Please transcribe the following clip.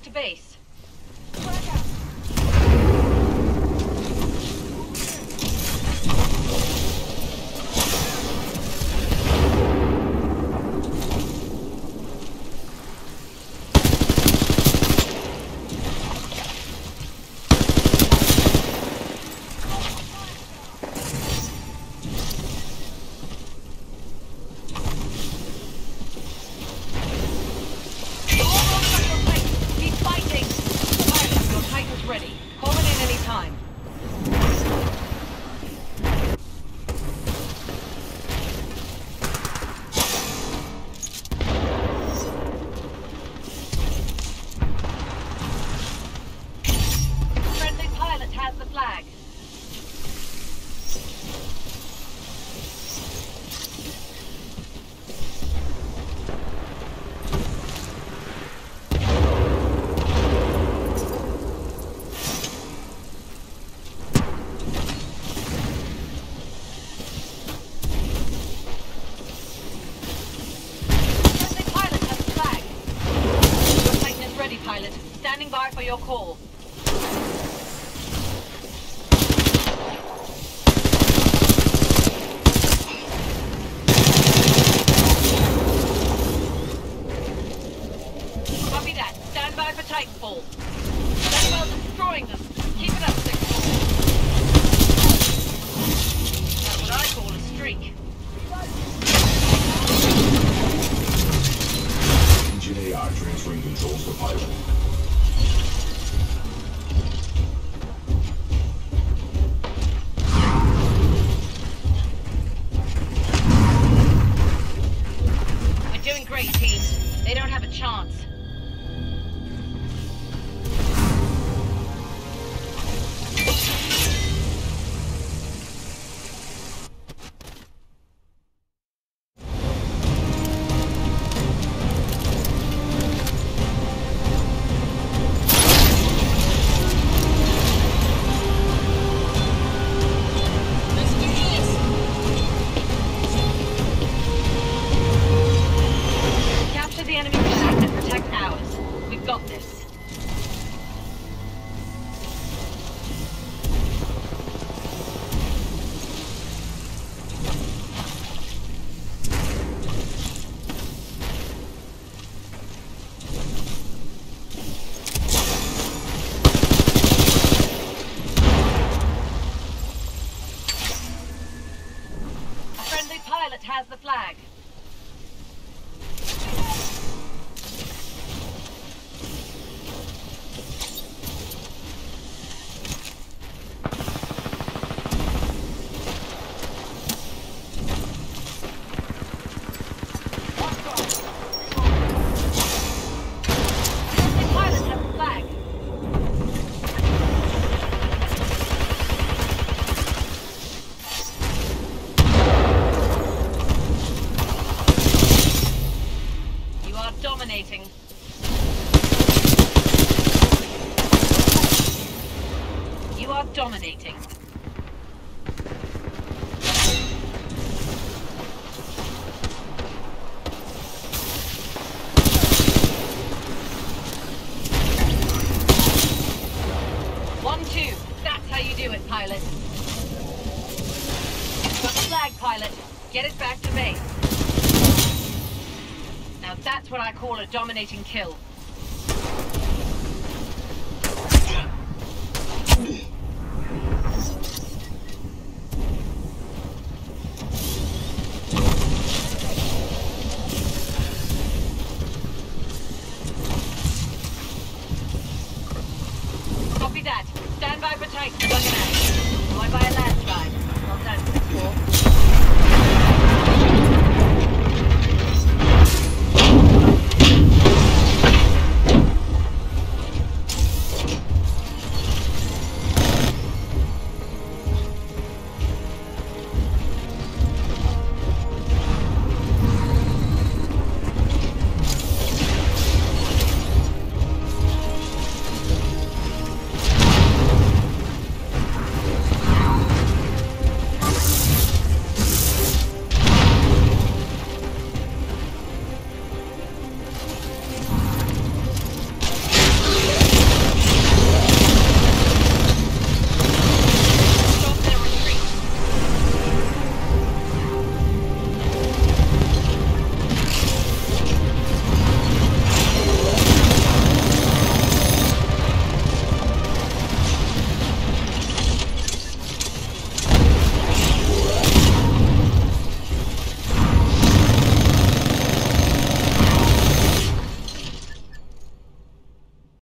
back to base. Your call. Copy that. Stand by for destroying them. Keep it up, Six. That's what I call a streak. Engine AI transferring controls to pilot. Got this. Friendly pilot has the flag. Dominating. One, two. That's how you do it, pilot. Got the flag, pilot. Get it back to base. Now that's what I call a dominating kill.